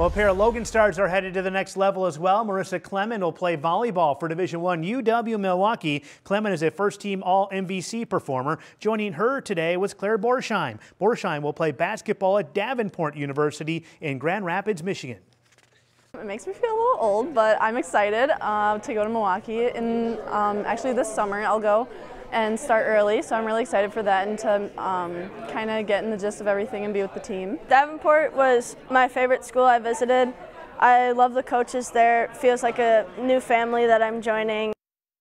Well, a pair of Logan stars are headed to the next level as well. Marissa Clement will play volleyball for Division One UW Milwaukee. Clement is a first-team All-MVC performer. Joining her today was Claire Borsheim. Borsheim will play basketball at Davenport University in Grand Rapids, Michigan. It makes me feel a little old, but I'm excited uh, to go to Milwaukee. And um, actually, this summer I'll go and start early, so I'm really excited for that and to um, kind of get in the gist of everything and be with the team. Davenport was my favorite school I visited. I love the coaches there. It feels like a new family that I'm joining.